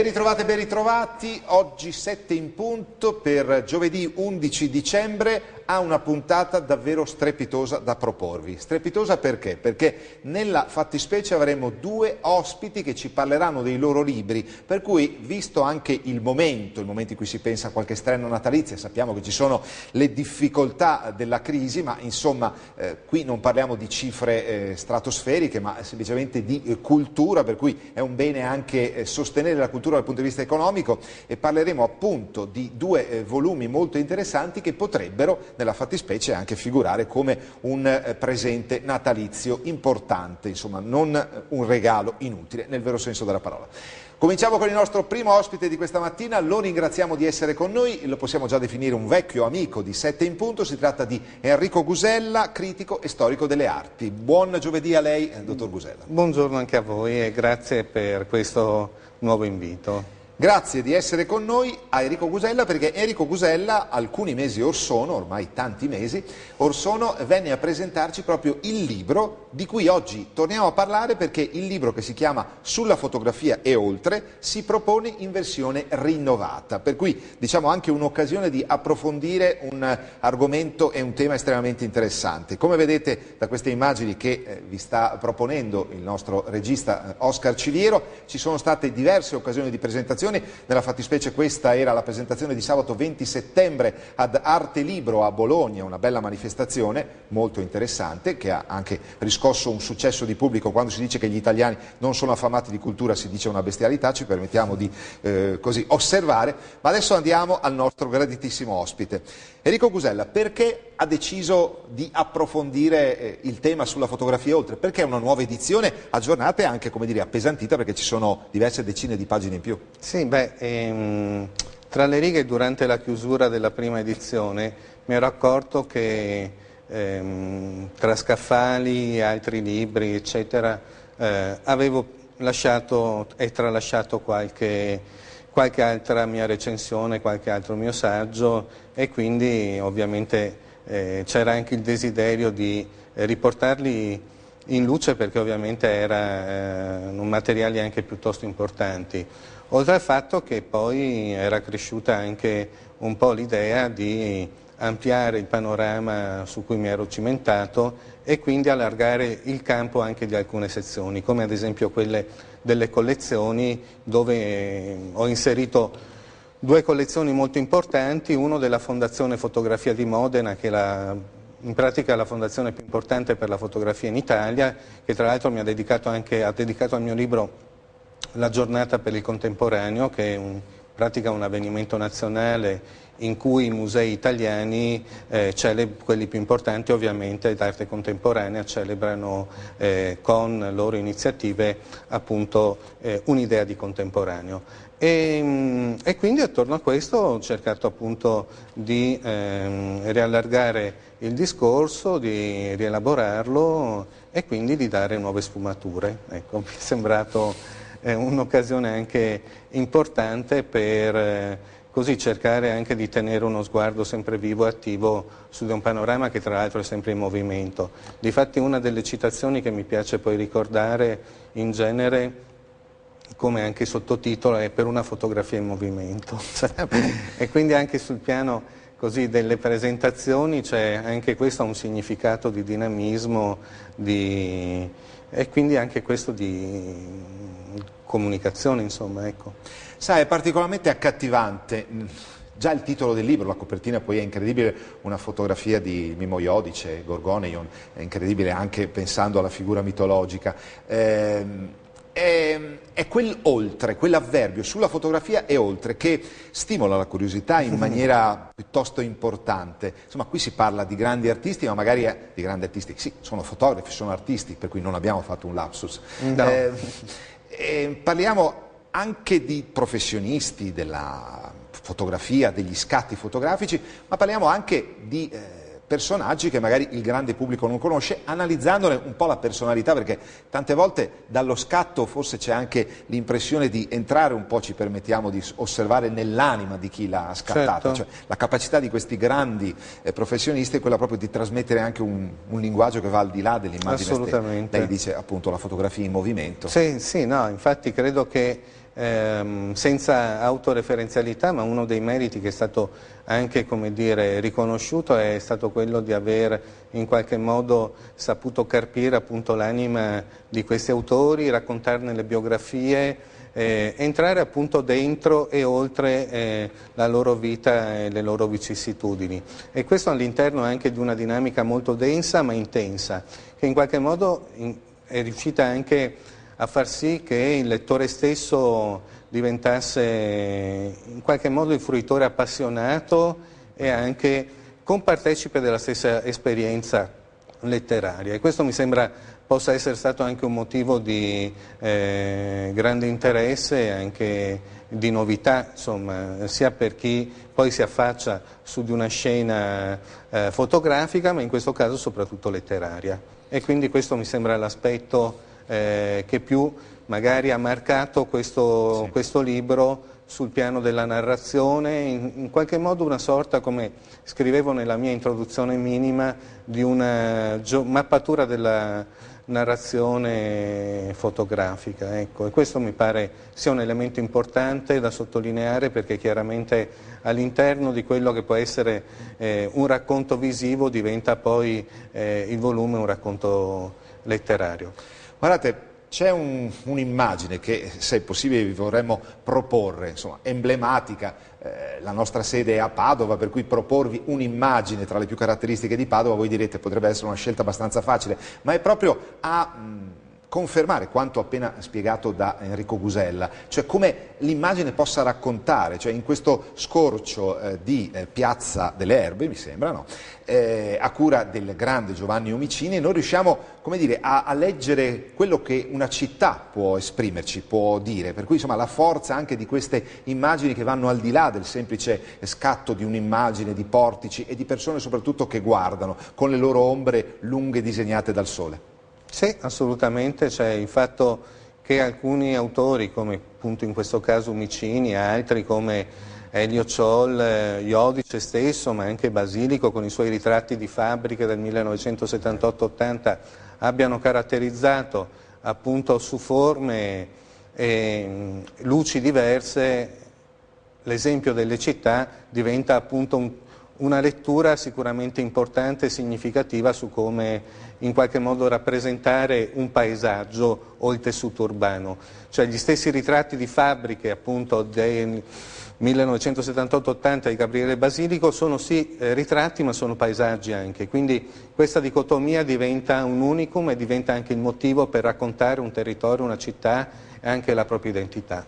Ben ritrovate, ben ritrovati, oggi 7 in punto per giovedì 11 dicembre ha una puntata davvero strepitosa da proporvi. Strepitosa perché? Perché nella fattispecie avremo due ospiti che ci parleranno dei loro libri, per cui visto anche il momento, il momento in cui si pensa a qualche strena natalizia, sappiamo che ci sono le difficoltà della crisi, ma insomma eh, qui non parliamo di cifre eh, stratosferiche, ma semplicemente di eh, cultura, per cui è un bene anche eh, sostenere la cultura dal punto di vista economico e parleremo appunto di due eh, volumi molto interessanti che potrebbero nella fattispecie anche figurare come un eh, presente natalizio importante, insomma non eh, un regalo inutile nel vero senso della parola. Cominciamo con il nostro primo ospite di questa mattina, lo ringraziamo di essere con noi, lo possiamo già definire un vecchio amico di Sette in Punto, si tratta di Enrico Gusella, critico e storico delle arti. Buon giovedì a lei, eh, dottor Gusella. Buongiorno anche a voi e grazie per questo nuovo invito. Grazie di essere con noi a Enrico Gusella perché Enrico Gusella alcuni mesi or sono, ormai tanti mesi, or sono venne a presentarci proprio il libro di cui oggi torniamo a parlare perché il libro che si chiama Sulla fotografia e oltre si propone in versione rinnovata, per cui diciamo anche un'occasione di approfondire un argomento e un tema estremamente interessante. Come vedete da queste immagini che eh, vi sta proponendo il nostro regista eh, Oscar Ciliero, ci sono state diverse occasioni di presentazione nella fattispecie questa era la presentazione di sabato 20 settembre ad Arte Libro a Bologna, una bella manifestazione molto interessante che ha anche riscosso un successo di pubblico, quando si dice che gli italiani non sono affamati di cultura si dice una bestialità, ci permettiamo di eh, così osservare, ma adesso andiamo al nostro graditissimo ospite. Enrico Gusella, perché ha deciso di approfondire eh, il tema sulla fotografia oltre? Perché è una nuova edizione aggiornata e anche, come dire, appesantita perché ci sono diverse decine di pagine in più. Sì, beh, ehm, tra le righe durante la chiusura della prima edizione mi ero accorto che ehm, tra scaffali, altri libri, eccetera, eh, avevo lasciato e tralasciato qualche qualche altra mia recensione, qualche altro mio saggio e quindi ovviamente eh, c'era anche il desiderio di riportarli in luce perché ovviamente erano eh, materiali anche piuttosto importanti. Oltre al fatto che poi era cresciuta anche un po' l'idea di ampliare il panorama su cui mi ero cimentato e quindi allargare il campo anche di alcune sezioni, come ad esempio quelle delle collezioni dove eh, ho inserito due collezioni molto importanti, uno della Fondazione Fotografia di Modena, che è la, in pratica la fondazione più importante per la fotografia in Italia, che tra l'altro ha dedicato al mio libro la giornata per il contemporaneo, che è un, in pratica un avvenimento nazionale in cui i musei italiani, eh, quelli più importanti ovviamente d'arte contemporanea, celebrano eh, con loro iniziative appunto eh, un'idea di contemporaneo. E, mm, e, quindi attorno a questo ho cercato appunto di ehm, riallargare il discorso, di rielaborarlo e quindi di dare nuove sfumature. Ecco, mi è sembrato eh, un'occasione anche importante per eh, così cercare anche di tenere uno sguardo sempre vivo e attivo su un panorama che tra l'altro è sempre in movimento. Difatti una delle citazioni che mi piace poi ricordare in genere come anche sottotitolo è per una fotografia in movimento e quindi anche sul piano così, delle presentazioni c'è anche questo un significato di dinamismo di, e quindi anche questo di comunicazione insomma ecco. Sa, è particolarmente accattivante. Già il titolo del libro, la copertina poi è incredibile, una fotografia di Mimo Iodice, Gorgoneion, è incredibile anche pensando alla figura mitologica. Eh, è, è quell'oltre, quell'avverbio sulla fotografia e oltre che stimola la curiosità in maniera piuttosto importante. Insomma, qui si parla di grandi artisti, ma magari è, di grandi artisti, sì, sono fotografi, sono artisti, per cui non abbiamo fatto un lapsus. No. Eh, eh, parliamo anche di professionisti della fotografia, degli scatti fotografici, ma parliamo anche di eh, personaggi che magari il grande pubblico non conosce, analizzandone un po' la personalità, perché tante volte dallo scatto forse c'è anche l'impressione di entrare un po', ci permettiamo di osservare nell'anima di chi l'ha scattata, certo. cioè, la capacità di questi grandi eh, professionisti è quella proprio di trasmettere anche un, un, linguaggio che va al di là dell'immagine stessa. Lei dice appunto la fotografia in movimento. Sì, sì, no, infatti credo che ehm, senza autoreferenzialità, ma uno dei meriti che è stato anche dire, riconosciuto è stato quello di aver in qualche modo saputo carpire l'anima di questi autori, raccontarne le biografie, eh, entrare appunto dentro e oltre eh, la loro vita e le loro vicissitudini. E questo all'interno anche di una dinamica molto densa ma intensa, che in qualche modo in, è riuscita anche a far sì che il lettore stesso diventasse in qualche modo il fruitore appassionato e anche compartecipe della stessa esperienza letteraria. E questo mi sembra possa essere stato anche un motivo di eh, grande interesse e anche di novità, insomma, sia per chi poi si affaccia su di una scena eh, fotografica, ma in questo caso soprattutto letteraria. E quindi questo mi sembra l'aspetto eh, che più magari ha marcato questo, sì. questo, libro sul piano della narrazione, in, in, qualche modo una sorta, come scrivevo nella mia introduzione minima, di una mappatura della narrazione fotografica. Ecco. E questo mi pare sia un elemento importante da sottolineare perché chiaramente all'interno di quello che può essere eh, un racconto visivo diventa poi eh, il volume un racconto letterario. Guardate, c'è un, un'immagine che, se è possibile, vi vorremmo proporre, insomma, emblematica. Eh, la nostra sede è a Padova, per cui proporvi un'immagine tra le più caratteristiche di Padova, voi direte potrebbe essere una scelta abbastanza facile, ma è proprio a... Mh, confermare quanto appena spiegato da Enrico Gusella, cioè come l'immagine possa raccontare, cioè in questo scorcio eh, di eh, Piazza delle Erbe, mi sembra, no? eh, a cura del grande Giovanni Omicini, noi riusciamo dire, a, a, leggere quello che una città può esprimerci, può dire, per cui insomma la forza anche di queste immagini che vanno al di là del semplice scatto di un'immagine, di portici e di persone soprattutto che guardano con le loro ombre lunghe disegnate dal sole. Sì, assolutamente, c'è il fatto che alcuni autori, come appunto in questo caso Micini, altri come Elio Ciol, eh, Iodice stesso, ma anche Basilico con i suoi ritratti di fabbriche del 1978-80 abbiano caratterizzato appunto su forme e luci diverse l'esempio delle città diventa appunto un, una lettura sicuramente importante e significativa su come in qualche modo rappresentare un paesaggio o il tessuto urbano. Cioè gli stessi ritratti di fabbriche appunto del 1978-80 di Gabriele Basilico sono sì eh, ritratti ma sono paesaggi anche, quindi questa dicotomia diventa un unicum e diventa anche il motivo per raccontare un territorio, una città e anche la propria identità.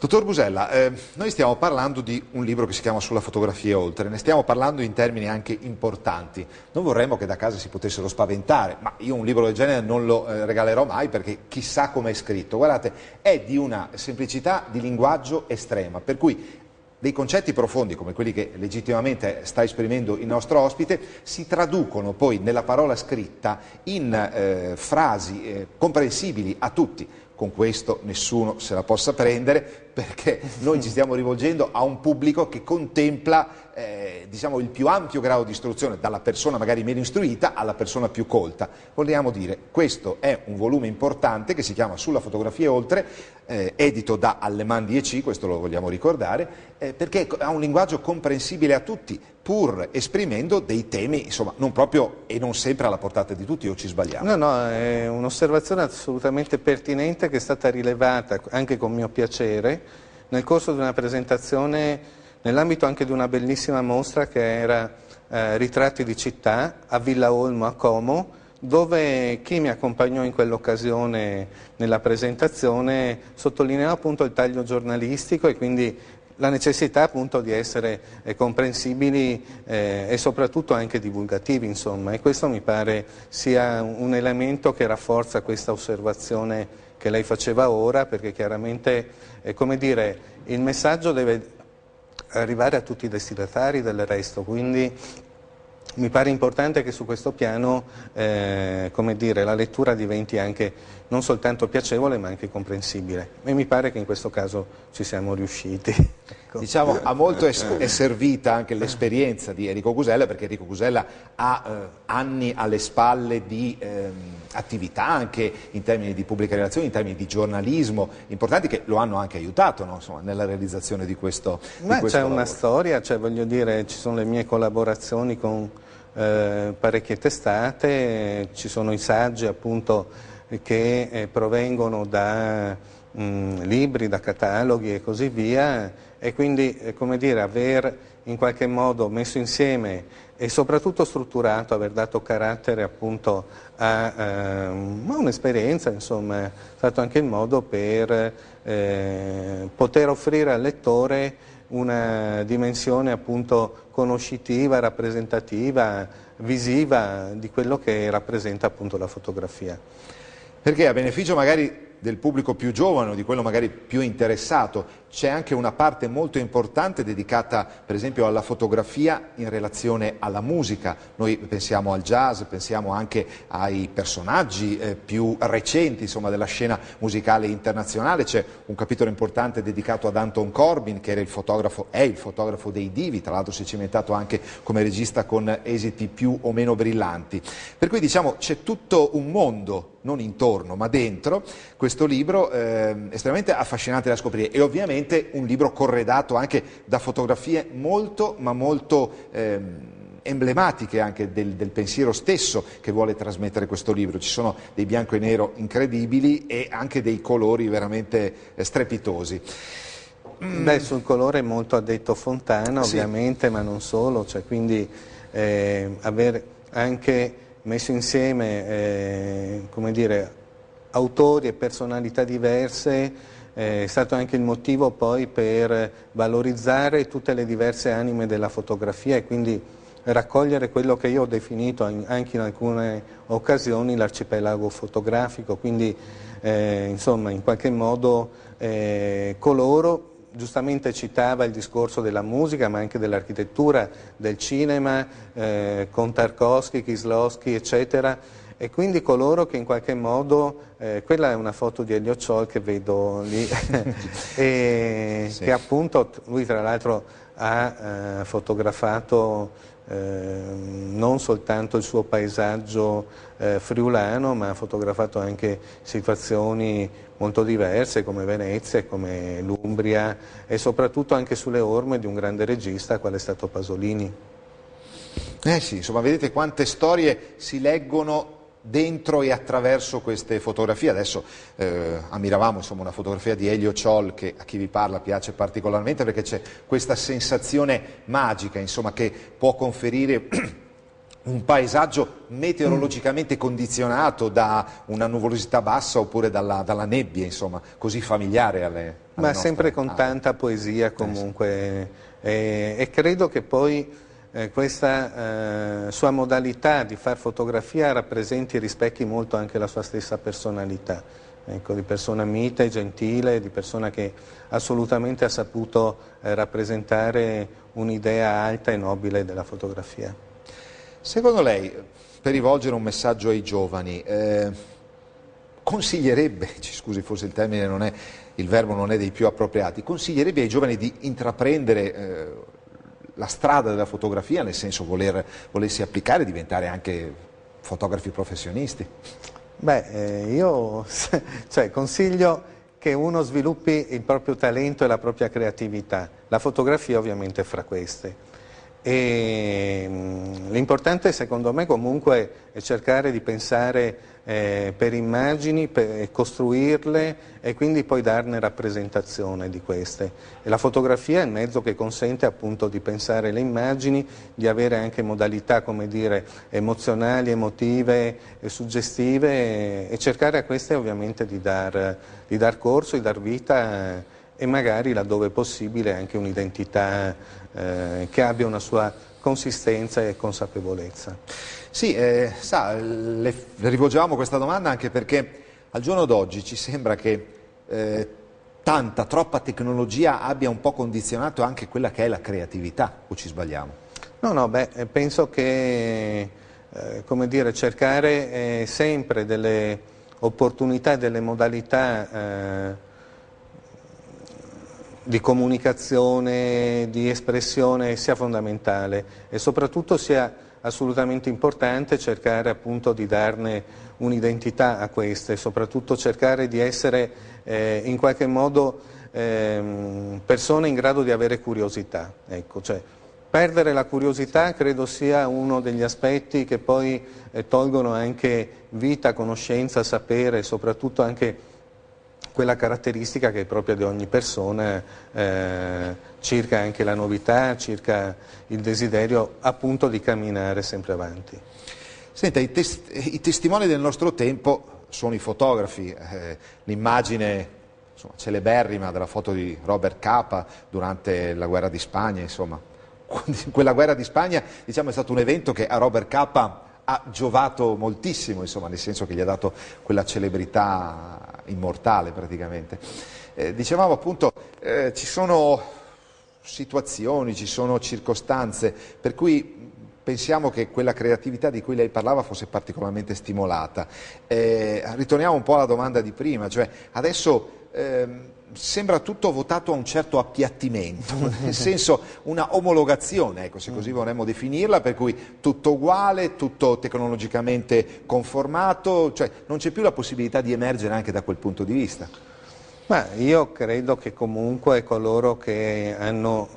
Dottor Busella, eh, noi stiamo parlando di un libro che si chiama Sulla fotografia oltre, ne stiamo parlando in termini anche importanti. Non vorremmo che da casa si potessero spaventare, ma io un libro del genere non lo eh, regalerò mai perché chissà come è scritto. Guardate, è di una semplicità di linguaggio estrema, per cui dei concetti profondi come quelli che legittimamente sta esprimendo il nostro ospite si traducono poi nella parola scritta in eh, frasi eh, comprensibili a tutti con questo nessuno se la possa prendere perché noi ci stiamo rivolgendo a un pubblico che contempla eh, diciamo, il più ampio grado di istruzione, dalla persona magari meno istruita alla persona più colta. Vogliamo dire, questo è un volume importante che si chiama Sulla fotografia e oltre, eh, edito da Allemandi EC, questo lo vogliamo ricordare, eh, perché ha un linguaggio comprensibile a tutti, pur esprimendo dei temi, insomma, non proprio e non sempre alla portata di tutti, o ci sbagliamo? No, no, è un'osservazione assolutamente pertinente che è stata rilevata anche con mio piacere nel corso di una presentazione nell'ambito anche di una bellissima mostra che era eh, Ritratti di città a Villa Olmo a Como, dove chi mi accompagnò in quell'occasione nella presentazione sottolineò appunto il taglio giornalistico e quindi la necessità appunto di essere eh, comprensibili eh, e soprattutto anche divulgativi, insomma, e questo mi pare sia un elemento che rafforza questa osservazione che lei faceva ora, perché chiaramente, eh, dire, il messaggio deve arrivare a tutti i destinatari del resto, quindi mi pare importante che su questo piano eh, dire, la lettura diventi anche non soltanto piacevole ma anche comprensibile e mi pare che in questo caso ci siamo riusciti. ecco. Diciamo, a molto è, è servita anche l'esperienza di Enrico Gusella perché Enrico Gusella ha eh, anni alle spalle di... Ehm, attività anche in termini di pubbliche relazioni, in termini di giornalismo, importanti che lo hanno anche aiutato no? Insomma, nella realizzazione di questo, Beh, C'è una storia, cioè, voglio dire, ci sono le mie collaborazioni con eh, parecchie testate, ci sono i saggi appunto che eh, provengono da mh, mm, libri, da cataloghi e così via e quindi eh, come dire, aver in qualche modo messo insieme e soprattutto strutturato, aver dato carattere appunto a, ehm, a un'esperienza, insomma, è stato anche il modo per eh, poter offrire al lettore una dimensione appunto conoscitiva, rappresentativa, visiva di quello che rappresenta appunto la fotografia. Perché a beneficio magari del pubblico più giovane o di quello magari più interessato. C'è anche una parte molto importante dedicata per esempio alla fotografia in relazione alla musica. Noi pensiamo al jazz, pensiamo anche ai personaggi eh, più recenti insomma, della scena musicale internazionale. C'è un capitolo importante dedicato ad Anton Corbin che il è il fotografo dei divi, tra l'altro si è cimentato anche come regista con esiti più o meno brillanti. Per cui diciamo c'è tutto un mondo non intorno ma dentro questo libro eh, estremamente affascinante da scoprire e ovviamente un libro corredato anche da fotografie molto ma molto eh, emblematiche anche del, del, pensiero stesso che vuole trasmettere questo libro. Ci sono dei bianco e nero incredibili e anche dei colori veramente eh, strepitosi. Mm. Beh, sul colore molto addetto Fontana ovviamente, sì. ma non solo, cioè, quindi eh, aver anche messo insieme eh, come dire, autori e personalità diverse è stato anche il motivo poi per valorizzare tutte le diverse anime della fotografia e quindi raccogliere quello che io ho definito anche in alcune occasioni l'arcipelago fotografico, quindi eh, insomma in qualche modo eh, coloro giustamente citava il discorso della musica ma anche dell'architettura, del cinema, eh, con Tarkovsky, Kislowski eccetera e quindi coloro che in qualche modo, eh, quella è una foto di Elio Ciol che vedo lì, e sì. che appunto lui tra l'altro ha eh, fotografato eh, non soltanto il suo paesaggio eh, friulano, ma ha fotografato anche situazioni molto diverse come Venezia, come l'Umbria e soprattutto anche sulle orme di un grande regista quale è stato Pasolini. Eh sì, insomma vedete quante storie si leggono dentro e attraverso queste fotografie. Adesso eh, ammiravamo insomma, una fotografia di Elio Ciol che a chi vi parla piace particolarmente perché c'è questa sensazione magica insomma, che può conferire un paesaggio meteorologicamente condizionato da una nuvolosità bassa oppure dalla, dalla nebbia, insomma, così familiare alle, alle Ma sempre con tanta poesia comunque eh, sì. e, e credo che poi eh, questa eh, sua modalità di far fotografia rappresenti e rispecchi molto anche la sua stessa personalità, ecco, di persona mite, gentile, di persona che assolutamente ha saputo eh, rappresentare un'idea alta e nobile della fotografia. Secondo lei, per rivolgere un messaggio ai giovani, eh, consiglierebbe, ci scusi forse il termine non è, il verbo non è dei più appropriati, consiglierebbe ai giovani di intraprendere eh, la strada della fotografia, nel senso voler, volersi applicare e diventare anche fotografi professionisti? Beh, eh, io cioè, consiglio che uno sviluppi il proprio talento e la propria creatività. La fotografia ovviamente è fra queste. Mm, l'importante secondo me comunque è cercare di pensare eh, per immagini, per costruirle e quindi poi darne rappresentazione di queste. E la fotografia è il mezzo che consente appunto di pensare le immagini, di avere anche modalità come dire, emozionali, emotive e suggestive e, e cercare a queste ovviamente di dar, di dar corso, di dar vita eh, e magari laddove possibile anche un'identità eh, che abbia una sua consistenza e consapevolezza. Sì, eh, sa, le, le, rivolgiamo questa domanda anche perché al giorno d'oggi ci sembra che eh, tanta, troppa tecnologia abbia un po' condizionato anche quella che è la creatività, o ci sbagliamo? No, no, beh, penso che, eh, come dire, cercare eh, sempre delle opportunità e delle modalità eh, di comunicazione, di espressione sia fondamentale e soprattutto sia assolutamente importante cercare appunto di darne un'identità a queste, soprattutto cercare di essere eh, in qualche modo eh, persone in grado di avere curiosità. Ecco, cioè, perdere la curiosità credo sia uno degli aspetti che poi eh, tolgono anche vita, conoscenza, sapere, soprattutto anche quella caratteristica che è propria di ogni persona eh, circa anche la novità, circa il desiderio appunto di camminare sempre avanti. Senta, i, tes i testimoni del nostro tempo sono i fotografi, eh, l'immagine celeberrima della foto di Robert Capa durante la guerra di Spagna, insomma, quella guerra di Spagna diciamo, è stato un evento che a Robert Capa ha giovato moltissimo, insomma, nel senso che gli ha dato quella celebrità immortale praticamente. Eh, dicevamo appunto, eh, ci sono situazioni, ci sono circostanze per cui pensiamo che quella creatività di cui lei parlava fosse particolarmente stimolata. Eh, ritorniamo un po' alla domanda di prima, cioè adesso ehm, sembra tutto votato a un certo appiattimento, nel senso una omologazione, ecco, se così vorremmo definirla, per cui tutto uguale, tutto tecnologicamente conformato, cioè non c'è più la possibilità di emergere anche da quel punto di vista. Ma io credo che comunque coloro che hanno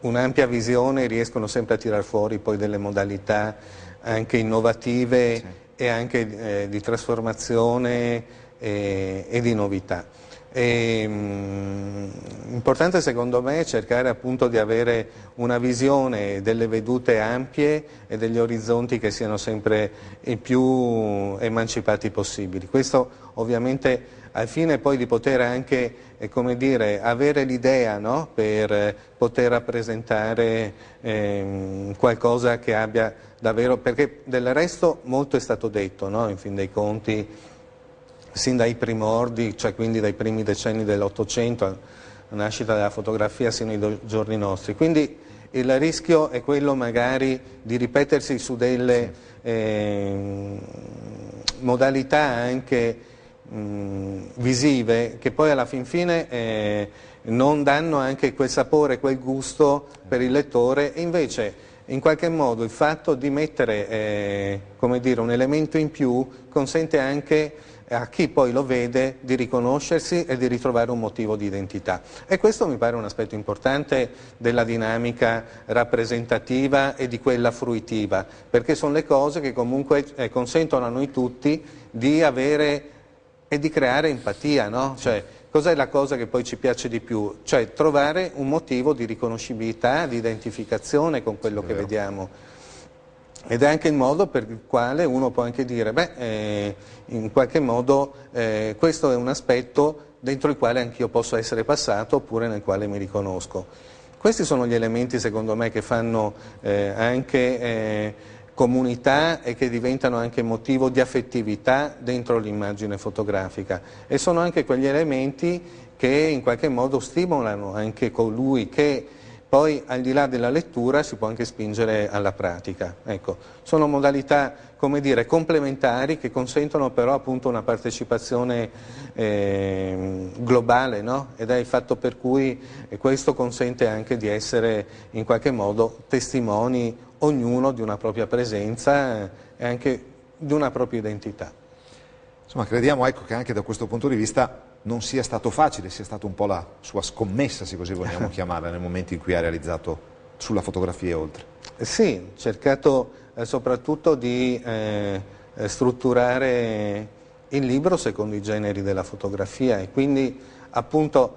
un'ampia visione riescono sempre a tirar fuori poi delle modalità anche innovative sì. e anche eh, di trasformazione e, e di novità. È mm, importante secondo me cercare appunto di avere una visione delle vedute ampie e degli orizzonti che siano sempre i più emancipati possibili. Questo ovviamente al fine poi di poter anche eh, dire, avere l'idea no? per poter rappresentare eh, qualcosa che abbia davvero, perché del resto molto è stato detto no? in fin dei conti sin dai primordi, cioè quindi dai primi decenni dell'Ottocento, la nascita della fotografia sino ai giorni nostri. Quindi il rischio è quello magari di ripetersi su delle eh, modalità anche mh, visive che poi alla fin fine eh, non danno anche quel sapore, quel gusto per il lettore e invece in qualche modo il fatto di mettere eh, dire, un elemento in più consente anche a chi poi lo vede di riconoscersi e di ritrovare un motivo di identità. E questo mi pare un aspetto importante della dinamica rappresentativa e di quella fruitiva, perché sono le cose che comunque eh, consentono a noi tutti di avere e di creare empatia, no? Cioè, cos'è la cosa che poi ci piace di più? Cioè trovare un motivo di riconoscibilità, di identificazione con quello che vediamo. Ed è anche il modo per il quale uno può anche dire, beh, eh, in qualche modo eh, questo è un aspetto dentro il quale anch'io posso essere passato oppure nel quale mi riconosco. Questi sono gli elementi secondo me che fanno eh, anche eh, comunità e che diventano anche motivo di affettività dentro l'immagine fotografica e sono anche quegli elementi che in qualche modo stimolano anche colui che poi al di là della lettura si può anche spingere alla pratica. Ecco, sono modalità dire, complementari che consentono però appunto una partecipazione eh, globale no? ed è il fatto per cui questo consente anche di essere in qualche modo testimoni ognuno di una propria presenza e anche di una propria identità. Insomma, crediamo ecco, che anche da questo punto di vista non sia stato facile, sia stata un po' la sua scommessa, se così vogliamo chiamarla, nel momento in cui ha realizzato sulla fotografia e oltre. Sì, ho cercato eh, soprattutto di eh, eh, strutturare il libro secondo i generi della fotografia e quindi appunto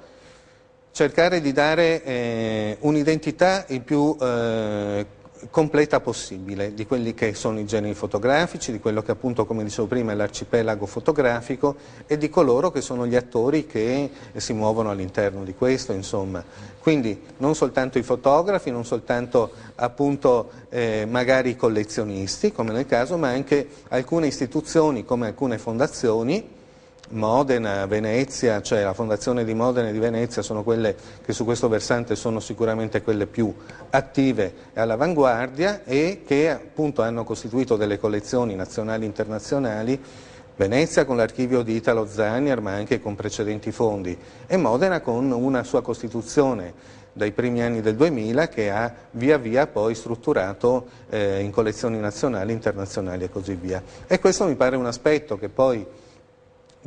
cercare di dare eh, un'identità il più eh, completa possibile di quelli che sono i generi fotografici, di quello che appunto, come dicevo prima, è l'arcipelago fotografico e di coloro che sono gli attori che si muovono all'interno di questo, insomma. Quindi non soltanto i fotografi, non soltanto appunto eh, magari i collezionisti, come nel caso, ma anche alcune istituzioni come alcune fondazioni Modena, Venezia, cioè la fondazione di Modena e di Venezia sono quelle che su questo versante sono sicuramente quelle più attive e all'avanguardia e che appunto hanno costituito delle collezioni nazionali e internazionali Venezia con l'archivio di Italo Zanier ma anche con precedenti fondi e Modena con una sua costituzione dai primi anni del 2000 che ha via via poi strutturato eh, in collezioni nazionali, internazionali e così via. E questo mi pare un aspetto che poi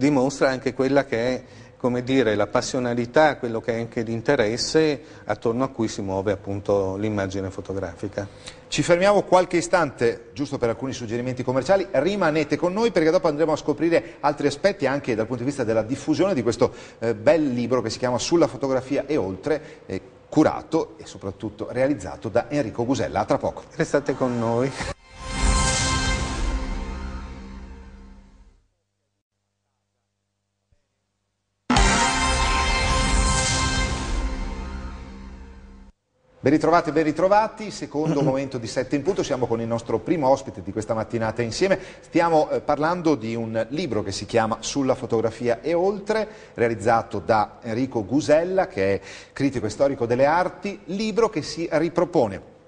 dimostra anche quella che è come dire, la passionalità, quello che è anche l'interesse attorno a cui si muove appunto l'immagine fotografica. Ci fermiamo qualche istante, giusto per alcuni suggerimenti commerciali, rimanete con noi perché dopo andremo a scoprire altri aspetti anche dal punto di vista della diffusione di questo eh, bel libro che si chiama Sulla fotografia e oltre, eh, curato e soprattutto realizzato da Enrico Gusella. A tra poco. Restate con noi. Ben ritrovati, ben ritrovati, secondo momento di sette in punto, siamo con il nostro primo ospite di questa mattinata insieme, stiamo eh, parlando di un libro che si chiama Sulla fotografia e oltre, realizzato da Enrico Gusella che è critico e storico delle arti, libro che si ripropone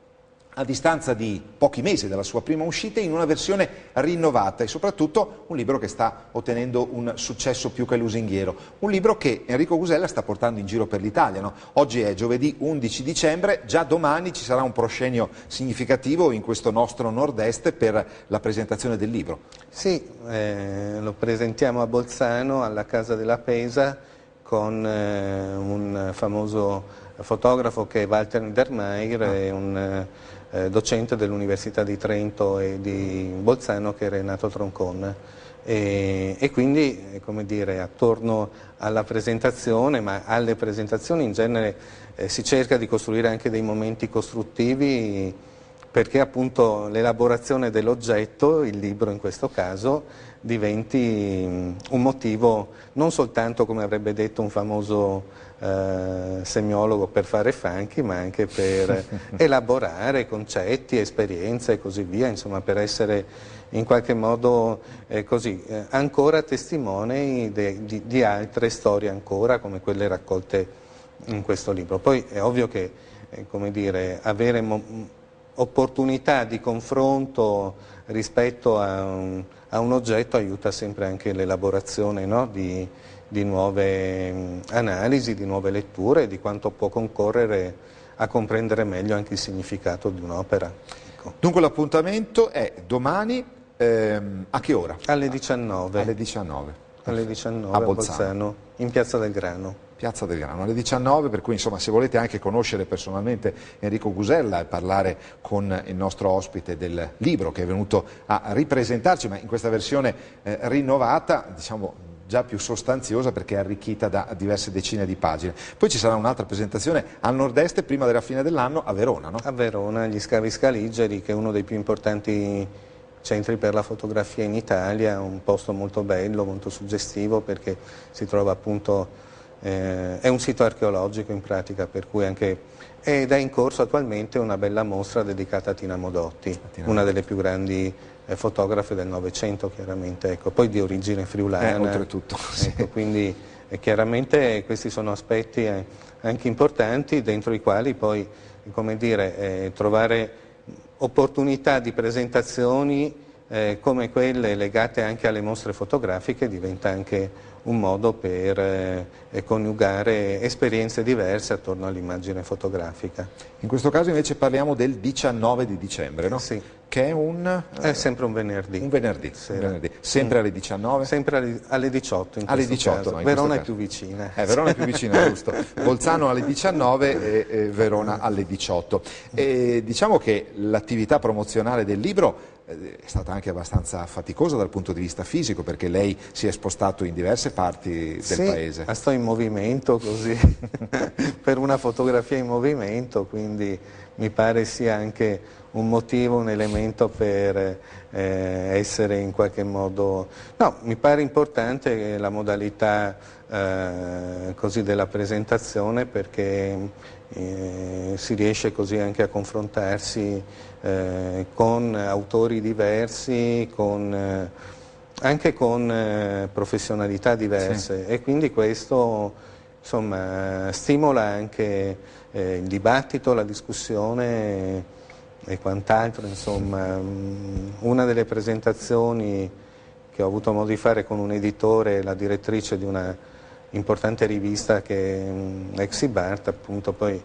a distanza di pochi mesi dalla sua prima uscita in una versione rinnovata e soprattutto un libro che sta ottenendo un successo più che lusinghiero, un libro che Enrico Gusella sta portando in giro per l'Italia. No? Oggi è giovedì 11 dicembre, già domani ci sarà un proscenio significativo in questo nostro nord-est per la presentazione del libro. Sì, eh, lo presentiamo a Bolzano, alla Casa della Pesa, con eh, un famoso fotografo che è Walter Niedermayer, ah. un eh, eh, docente dell'Università di Trento e di Bolzano che è Renato Troncon. E, e quindi, eh, come dire, attorno alla presentazione, ma alle presentazioni in genere eh, si cerca di costruire anche dei momenti costruttivi perché appunto l'elaborazione dell'oggetto, il libro in questo caso, diventi mm, un motivo non soltanto, come avrebbe detto un famoso eh, semiologo, per fare funky, ma anche per elaborare concetti, esperienze e così via, insomma per essere in qualche modo eh, così, eh, ancora testimone di, di, di, altre storie ancora come quelle raccolte in questo libro. Poi è ovvio che eh, come dire, avere opportunità di confronto rispetto a un, a un oggetto aiuta sempre anche l'elaborazione no? di, di, nuove mm, analisi, di nuove letture, di quanto può concorrere a comprendere meglio anche il significato di un'opera. Ecco. Dunque l'appuntamento è domani, ehm, a che ora? Alle 19. Alle 19. Alle 19 a Bolzano. Bolzano, in Piazza del Grano. Piazza del Grano, alle 19, per cui insomma se volete anche conoscere personalmente Enrico Gusella e parlare con il nostro ospite del libro che è venuto a ripresentarci, ma in questa versione eh, rinnovata, diciamo già più sostanziosa perché è arricchita da diverse decine di pagine. Poi ci sarà un'altra presentazione al nord-est prima della fine dell'anno a Verona, no? A Verona, gli Scavi Scaligeri, che è uno dei più importanti centri per la fotografia in Italia, un posto molto bello, molto suggestivo perché si trova appunto eh, è un sito archeologico in pratica, per cui anche ed è in corso attualmente una bella mostra dedicata a Tina Modotti, Tina. una delle più grandi eh, fotografe del Novecento chiaramente, ecco. poi di origine friulana. Eh, oltretutto. Ecco, quindi eh, chiaramente questi sono aspetti eh, anche importanti dentro i quali poi come dire, eh, trovare opportunità di presentazioni eh, come quelle legate anche alle mostre fotografiche diventa anche un modo per eh, coniugare esperienze diverse attorno all'immagine fotografica. In questo caso invece parliamo del 19 di dicembre, no? Sì. Che è un... È sempre un venerdì. Un venerdì, un venerdì. Sempre mm. alle 19? Sempre alle, alle 18 in alle 18, no, Verona è più vicina. Eh, Verona è più vicina, giusto. Bolzano alle 19 e, e Verona alle 18. E diciamo che l'attività promozionale del libro eh, è stata anche abbastanza faticosa dal punto di vista fisico perché lei si è spostato in diverse parti del sì, paese. sto in movimento così, per una fotografia in movimento, quindi mi pare sia anche un motivo, un elemento per eh, essere in qualche modo... No, mi pare importante la modalità eh, così della presentazione perché eh, si riesce così anche a confrontarsi eh, con autori diversi, con, eh, anche con eh, professionalità diverse sì. e quindi questo insomma, stimola anche eh, il dibattito, la discussione e quant'altro. Insomma, mm, una delle presentazioni che ho avuto modo di fare con un editore, la direttrice di una importante rivista che è mm, Exibart, appunto poi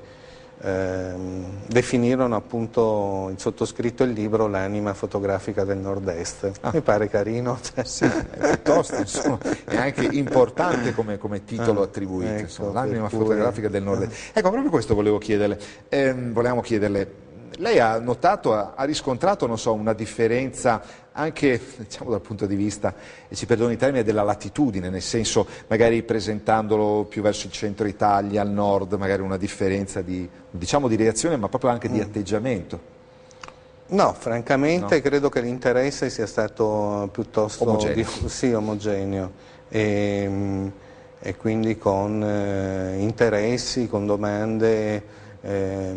ehm, definirono appunto il sottoscritto il libro L'anima fotografica del nord-est. Ah. Mi pare carino. Cioè. Sì, è piuttosto, insomma, è anche importante come, come titolo ah, attribuito, ecco, l'anima fotografica del nord-est. Ecco, proprio questo volevo chiederle. Eh, volevamo chiederle lei ha notato, ha riscontrato so, una differenza anche diciamo, dal punto di vista, e ci perdoni il termine, della latitudine, nel senso magari presentandolo più verso il centro Italia, al nord, magari una differenza di, diciamo, di reazione ma proprio anche di mm. atteggiamento? No, francamente no. credo che l'interesse sia stato piuttosto omogeneo, di, sì, omogeneo. E, ehm, e, quindi con eh, interessi, con domande eh,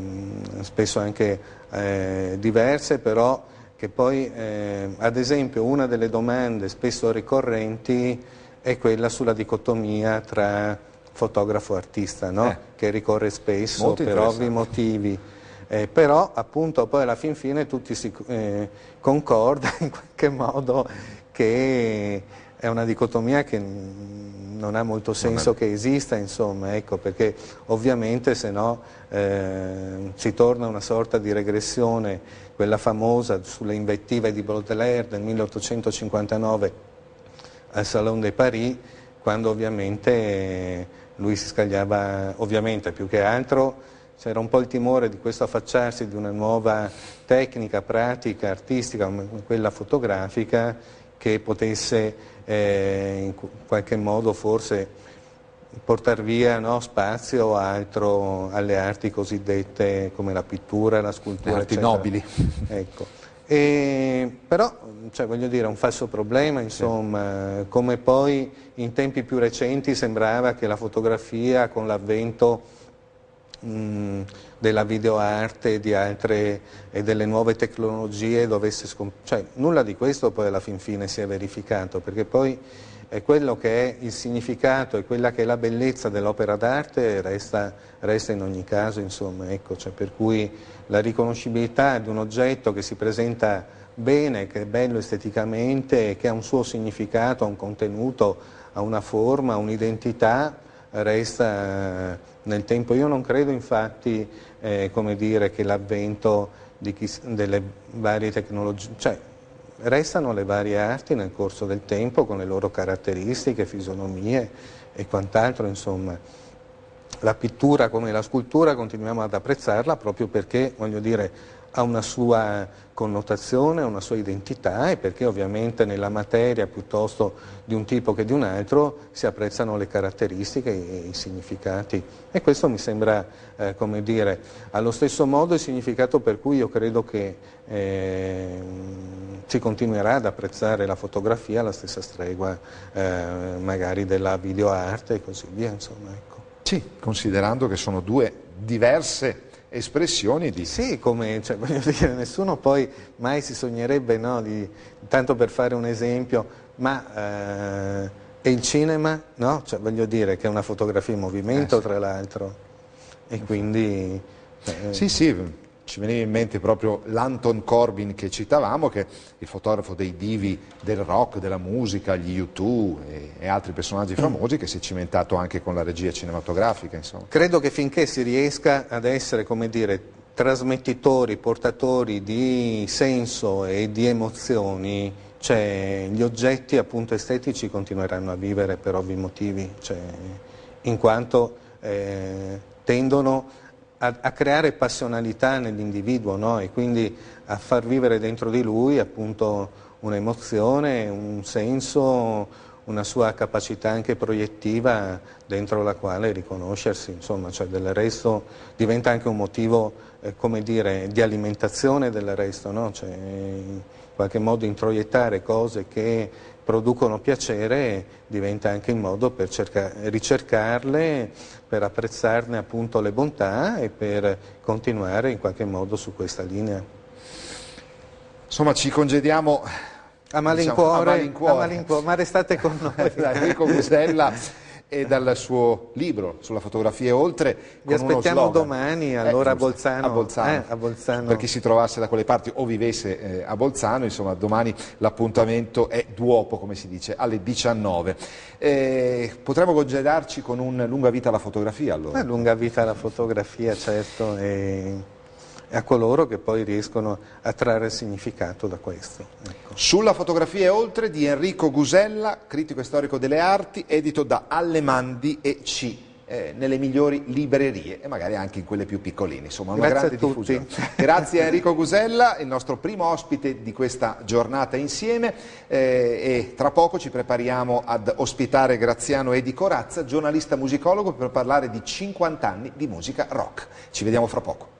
spesso anche eh, diverse, però che poi, eh, ad esempio, una delle domande spesso ricorrenti è quella sulla dicotomia tra fotografo e artista, no? Eh. che ricorre spesso per ovvi motivi. Eh, però appunto poi alla fin fine tutti si eh, concordano in qualche modo che è una dicotomia che non ha molto senso che esista, insomma, ecco, perché ovviamente se no eh, si torna a una sorta di regressione, quella famosa sulle invettive di Baudelaire del 1859 al Salon de Paris, quando ovviamente eh, lui si scagliava, ovviamente più che altro c'era un po' il timore di questo affacciarsi di una nuova tecnica, pratica, artistica, quella fotografica, che potesse eh, in qualche modo forse portare via no, spazio altro alle arti cosiddette come la pittura, la scultura, Le arti eccetera. nobili. Ecco. E, però, cioè, voglio dire, è un falso problema, insomma, sì. come poi in tempi più recenti sembrava che la fotografia con l'avvento della videoarte di altre, e delle nuove tecnologie dovesse scomparire. Cioè, nulla di questo poi alla fin fine si è verificato, perché poi è quello che è il significato e quella che è la bellezza dell'opera d'arte resta, resta, in ogni caso, insomma, ecco, cioè, per cui la riconoscibilità di un oggetto che si presenta bene, che è bello esteticamente, che ha un suo significato, ha un contenuto, ha una forma, un'identità, resta nel tempo. Io non credo infatti eh, dire, che l'avvento delle varie tecnologie, cioè restano le varie arti nel corso del tempo con le loro caratteristiche, fisonomie e quant'altro, insomma. La pittura come la scultura continuiamo ad apprezzarla proprio perché, voglio dire, ha una sua connotazione, una sua identità e perché ovviamente nella materia piuttosto di un tipo che di un altro si apprezzano le caratteristiche e i significati e questo mi sembra, eh, come dire, allo stesso modo il significato per cui io credo che eh, si continuerà ad apprezzare la fotografia alla stessa stregua eh, magari della videoarte e così via, insomma, ecco. Sì, considerando che sono due diverse espressioni di... Sì, come, cioè, dire, nessuno poi mai si sognerebbe, no, di, tanto per fare un esempio, ma eh, e il cinema, no? Cioè, voglio dire che è una fotografia in movimento eh, sì. tra l'altro e quindi... Eh, sì, sì, ci veniva in mente proprio l'Anton Corbin che citavamo, che è il fotografo dei divi del rock, della musica, gli U2 e, e altri personaggi famosi che si è cimentato anche con la regia cinematografica. Insomma. Credo che finché si riesca ad essere, come dire, trasmettitori, portatori di senso e di emozioni, cioè, gli oggetti appunto estetici continueranno a vivere per ovvi motivi, cioè, in quanto eh, tendono a, a creare passionalità nell'individuo no? e quindi a far vivere dentro di lui appunto un'emozione, un senso, una sua capacità anche proiettiva dentro la quale riconoscersi, insomma, cioè del resto diventa anche un motivo, eh, come dire, di alimentazione del resto, no? cioè, in qualche modo introiettare cose che producono piacere diventa anche il modo per ricercarle, per apprezzarne appunto le bontà e per continuare in qualche modo su questa linea. Insomma ci congediamo a malincuore, diciamo, a malincuore. A malincuore ma restate con noi. Enrico Gusella e dal suo libro sulla fotografia e oltre. Vi aspettiamo domani, allora eh, a, Bolzano, a, Bolzano, eh, a Bolzano. Per chi si trovasse da quelle parti o vivesse eh, a Bolzano, insomma domani l'appuntamento è duopo, come si dice, alle 19. Eh, potremmo congedarci con un lunga vita alla fotografia allora? Una lunga vita alla fotografia, certo. E e a coloro che poi riescono a trarre significato da questo. Ecco. Sulla fotografia e oltre di Enrico Gusella, critico e storico delle arti, edito da Allemandi e C. Eh, nelle migliori librerie e magari anche in quelle più piccoline, insomma una Grazie grande diffusione. Grazie a Enrico Gusella, il nostro primo ospite di questa giornata insieme eh, e tra poco ci prepariamo ad ospitare Graziano Edi Corazza, giornalista musicologo per parlare di 50 anni di musica rock. Ci vediamo fra poco.